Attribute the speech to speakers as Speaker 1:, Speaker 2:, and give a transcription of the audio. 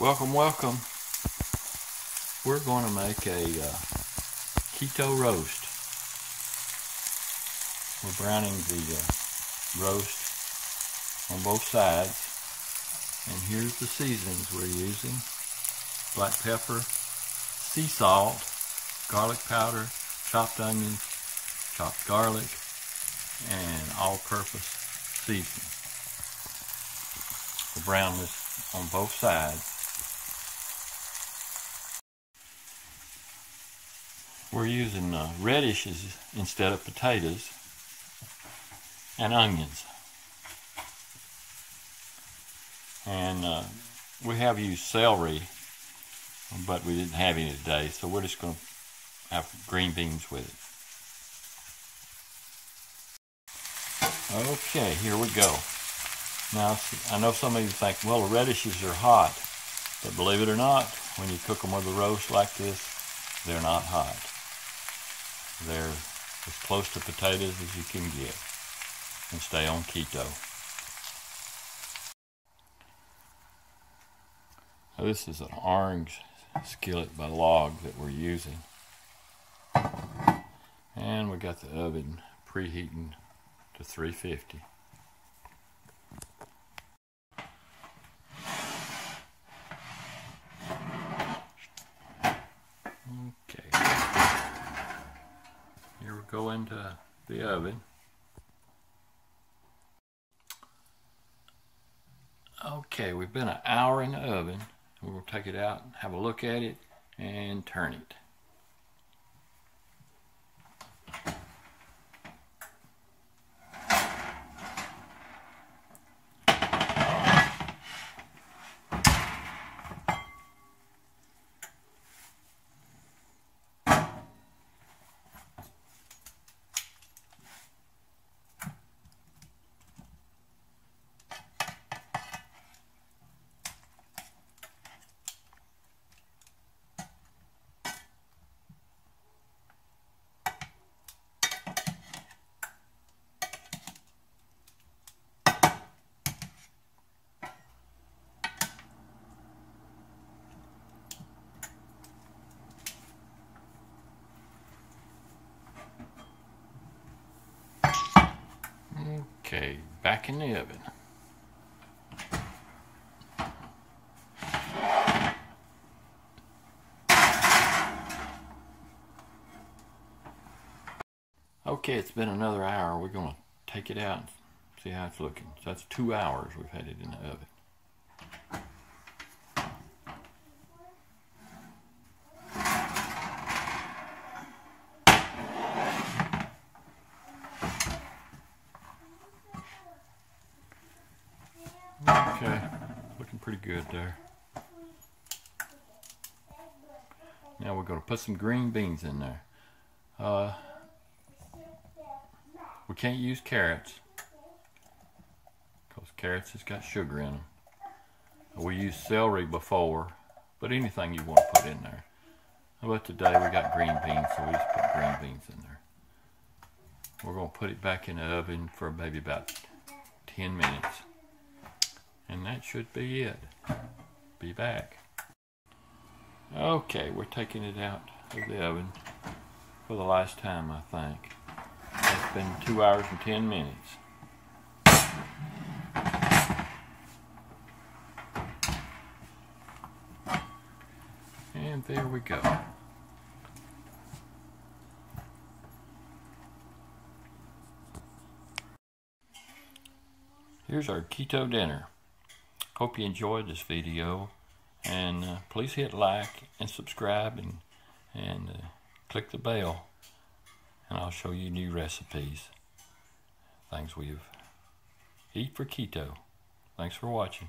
Speaker 1: Welcome, welcome. We're going to make a uh, keto roast. We're browning the uh, roast on both sides. And here's the seasonings we're using. Black pepper, sea salt, garlic powder, chopped onions, chopped garlic, and all-purpose seasoning. We'll brown this on both sides. We're using uh, radishes instead of potatoes and onions. And uh, we have used celery, but we didn't have any today, so we're just going to have green beans with it. Okay, here we go. Now, I know some of you think, well, the radishes are hot, but believe it or not, when you cook them with a roast like this, they're not hot. They're as close to potatoes as you can get and stay on keto. Now, this is an orange skillet by Lodge that we're using. And we got the oven preheating to 350. Go into the oven. Okay, we've been an hour in the oven. We'll take it out, have a look at it, and turn it. Okay, back in the oven. Okay, it's been another hour. We're going to take it out and see how it's looking. So that's two hours we've had it in the oven. Okay, looking pretty good there. Now we're going to put some green beans in there. Uh, we can't use carrots because carrots has got sugar in them. We used celery before, but anything you want to put in there. But today we got green beans, so we just put green beans in there. We're going to put it back in the oven for maybe about 10 minutes. And that should be it. Be back. Okay, we're taking it out of the oven for the last time, I think. It's been two hours and ten minutes. And there we go. Here's our keto dinner. Hope you enjoyed this video and uh, please hit like and subscribe and, and uh, click the bell and I'll show you new recipes. Things we've eat for keto. Thanks for watching.